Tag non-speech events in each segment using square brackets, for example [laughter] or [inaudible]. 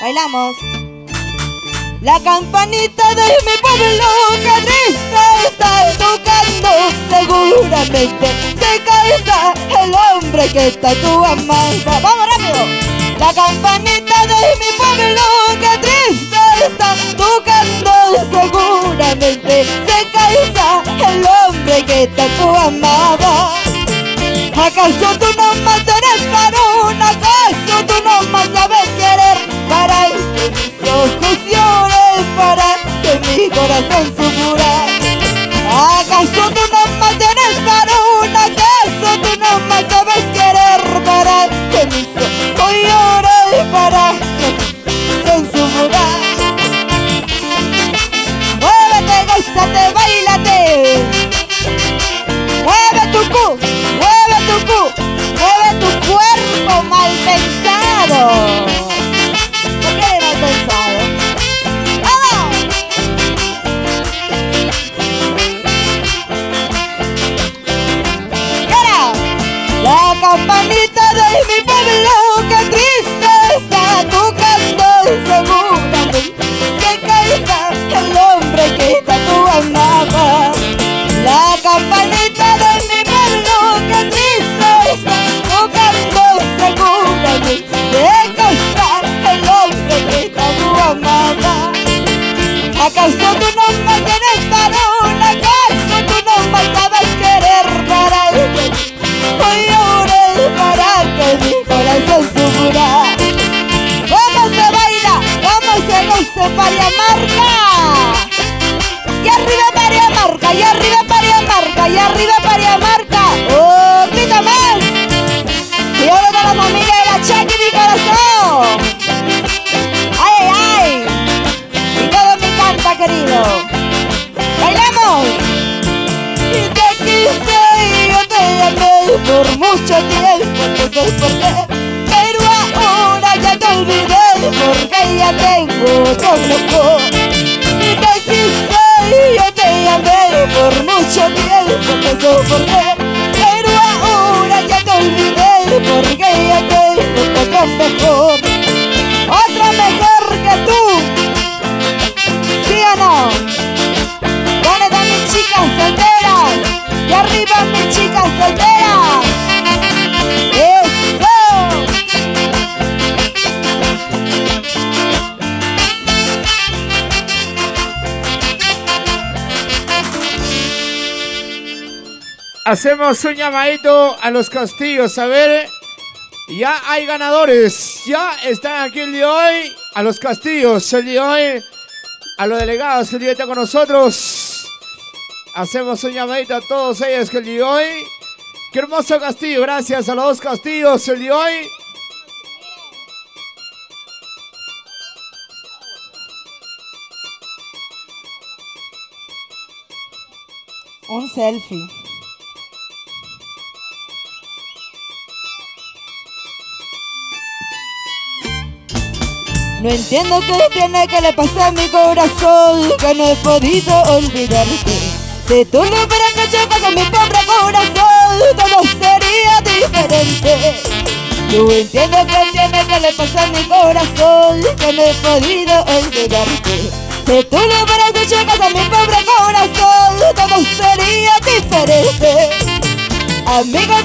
Bailamos. La campanita de mi pueblo que triste está tocando Seguramente se cansa el hombre que está tu amando ¡Vamos rápido! La campanita de mi pueblo que triste está tocando Seguramente se cansa el hombre que está tu amada ¿Acaso tú no más eres varón? ¿Acaso tú no más sabes querer? Para ojos para que mi corazón sufra. ¿Acaso tú no más eres varón? ¿Acaso tú no más sabes querer? Para que mis marca? Y arriba para marca, y arriba para marca, y arriba para marca. ¡Oh, grita más! Y ahora con la familia de la Chucky, mi corazón. ¡Ay, ay, ay! Y todo me canta, querido. ¡Bailamos! Y te quise y yo te amé por mucho tiempo, no sé por. Olvidé porque ya tengo otro loco. Y te quise y yo te amé por mucho tiempo, por qué. Pero ahora ya te olvidé porque ya tengo otro mejor. Hacemos un llamadito a los castillos. A ver, ya hay ganadores. Ya están aquí el día de hoy. A los castillos, el día de hoy. A los delegados el día están con nosotros. Hacemos un llamadito a todos ellos que el día de hoy. Qué hermoso castillo. Gracias a los dos castillos el día de hoy. Un selfie. No entiendo qué tiene que le pasa a mi corazón Que no he podido olvidarte. Si tú no hubieras hecho caso a mi pobre corazón Todo sería diferente. No entiendo qué tiene que le pasa a mi corazón Que no he podido olvidarte. Si tú no hubieras hecho caso a mi pobre corazón Todo sería diferente. Amigos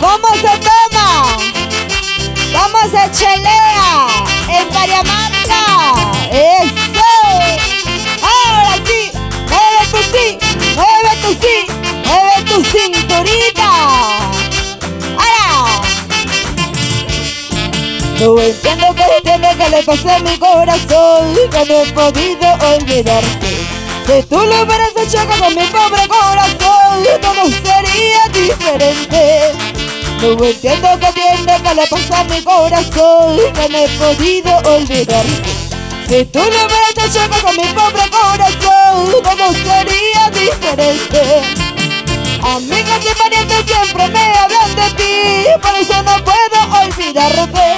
¿Cómo se toma? ¿Cómo se chelea en varias marcas? ¡Eso! Ahora sí, mueve tu sí, mueve tu sí, mueve tu cinturita. ¡Ahora! No entiendo qué tiene que le pasa a mi corazón Que no he podido olvidarte Si tú lo hubieras hecho con mi pobre corazón Todo sería diferente. No entiendo qué tiene que le pasa a mi corazón Que no he podido olvidarte Si tú lo hubieras hecho con mi pobre corazón Todo sería diferente. Amigos y parientes siempre me hablan de ti Por eso no puedo olvidarte.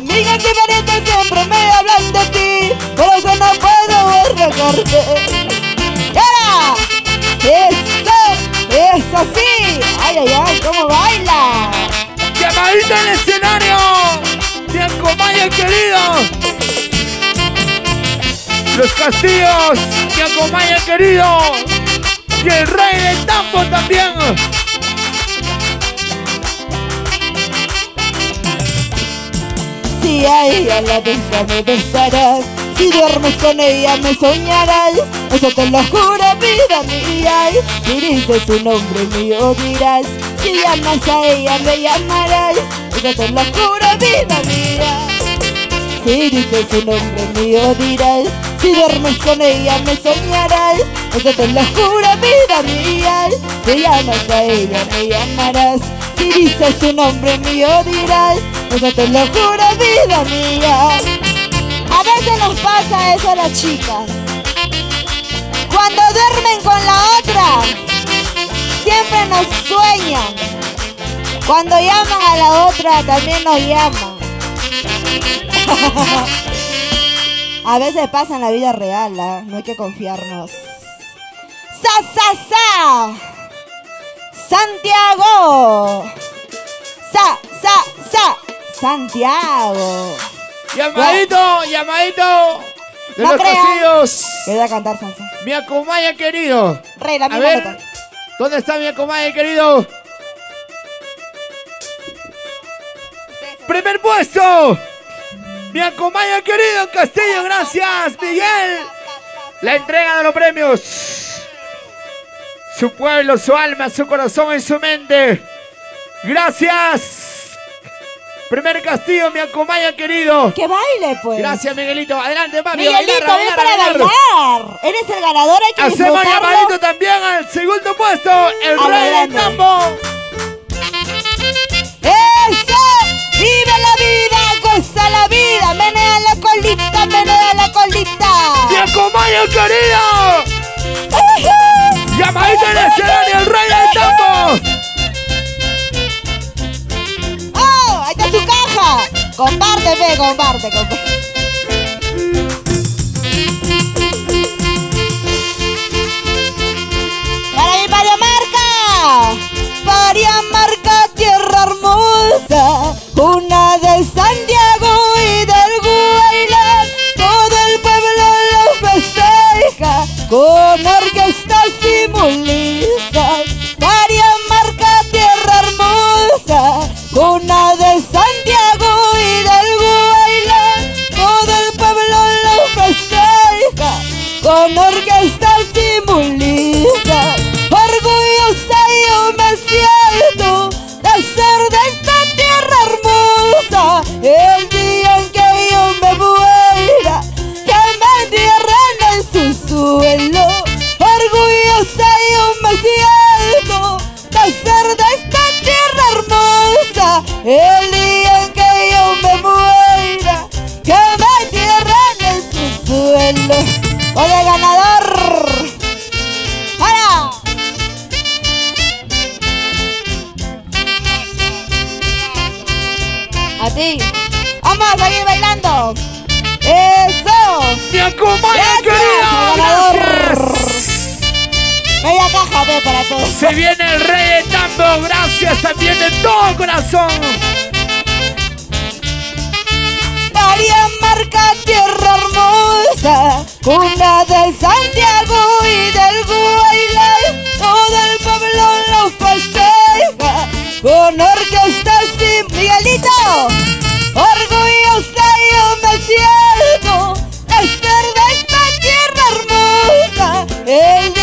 Niños y parientes siempre me hablan de ti, por eso no puedo recordarte. ¡Eso! ¡Eso sí! ¡Ay, ay, ay! ¿Cómo baila? Llamadita en el escenario. Mi acompaña querido. Los castillos. Mi acompaña querido. Y el rey del tambo también. Si a ella la besas me besarás Si duermes con ella me soñarás. Eso te lo juro vida mía. Si dices su nombre mío dirás Si llamas a ella me llamarás Eso te lo juro vida mía. Si dices su nombre mío dirás Si duermes con ella me soñarás. Eso te lo juro vida mía. Si llamas a ella me llamarás Si dices su nombre mío dirás eso te lo juro, vida mía. A veces nos pasa eso a las chicas. Cuando duermen con la otra, siempre nos sueñan. Cuando llaman a la otra, también nos llaman. [laughs] a veces pasa en la vida real, ¿ah? no hay que confiarnos. ¡Sa, sa, sa! ¡Santiago! ¡Sa, sa, sa! Santiago. Llamadito, llamadito. De No los crean. castillos. Le voy a cantar Sansa. Mi acompaña querido. Rey, la A misma ver, nota. ¿dónde está mi acompaña querido? Primer puesto. Mi acompaña querido Castillo, gracias, Miguel. La entrega de los premios. Su pueblo, su alma, su corazón y su mente. Gracias. Primer Castillo, mi acompaña querido. Que baile, pues. Gracias, Miguelito. Adelante, papi. Miguelito, bailar, ven bailar, para bailar. bailar. Eres el ganador, hay que Hacemos disfrutarlo. llamadito también al segundo puesto, el A rey del tambo. ¡Eso! ¡Vive la vida! ¡Goza la vida! ¡Menea la colita! ¡Menea la colita! ¡Mi acompaña querido! Llamadito en el escenario, el rey Comparte, ve, comparte. Festeja con Se viene el rey del tambo. Gracias también de todo corazón. María Marca, tierra hermosa, cuna de Santiago y del Guaylay, todo el pueblo lo festeja con orquestas y Miguelito. Orgullosa yo me siento de de esta tierra hermosa,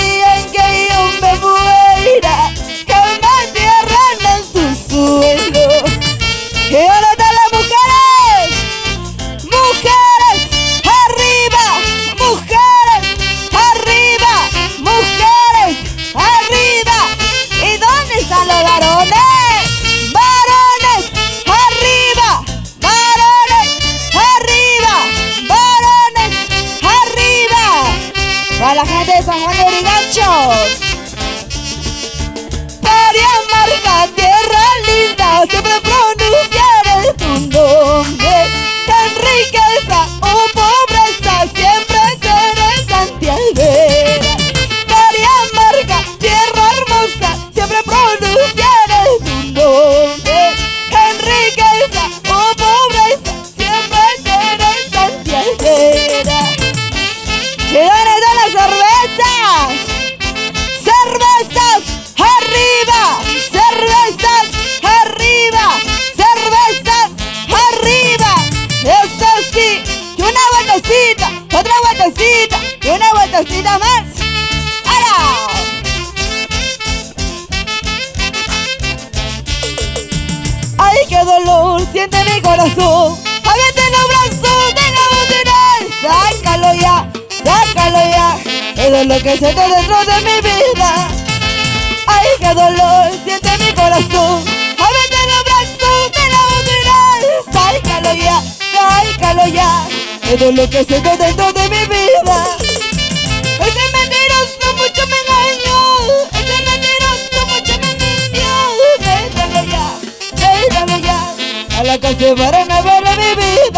la gente de San Juan de Marca, tierra linda, siente mi corazón! ¡Aviente los brazos de la botella! ¡Sácalo ya! ¡Sácalo ya! ¡El dolor que siento dentro de mi vida! ¡Ay, qué dolor siente mi corazón! ¡Aviente los brazos de la botella! ¡Sácalo ya! ¡Sácalo ya! ¡El dolor que siento dentro de mi vida! La calle para no ver mi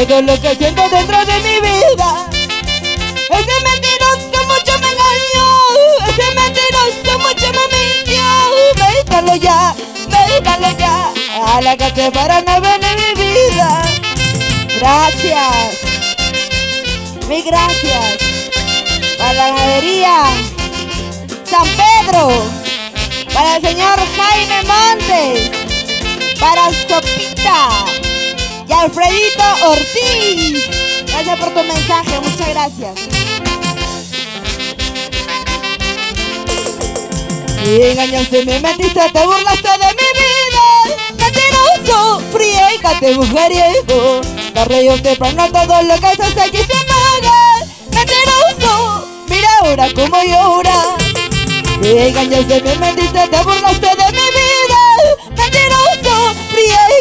ya! El dolor que siento dentro de mi vida. Ese mentiroso mucho me engañó Ese mentiroso mucho me mintió. Métalo ya, métalo ya. A la calle para no ver mi vida. Gracias. Mil gracias. Para la ganadería San Pedro, para el señor Jaime Montes, para Sopita y Alfredito Ortiz. Gracias por tu mensaje, muchas gracias. Y engañaste, me mentiste, te burlaste de mi vida. Mentiroso, friégate, mujeriego. Tarde o temprano todo lo que haces aquí se paga. Mentiroso, mira ahora cómo llora. Me engañaste, me mentiste, te burlaste de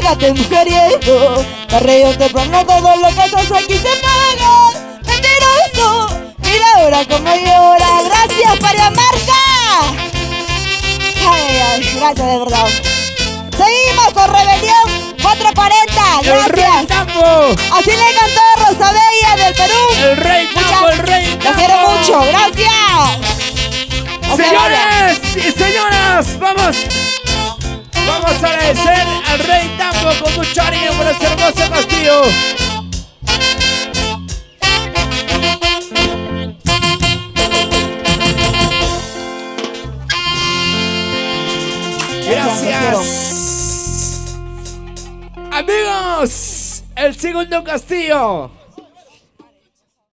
friégate mujeriego Tarde o temprano todo lo que haces aquí se paga Mentiroso, mira ahora cómo llora. Gracias, Pariamarca Ay, ay, ay, gracias de verdad. Seguimos con Rebelión 440, El rey gracias. Así le cantó Rosabella del Perú. El rey Tambo, el rey Los quiero mucho, gracias. Señores Gracias. Amigos, el segundo castillo.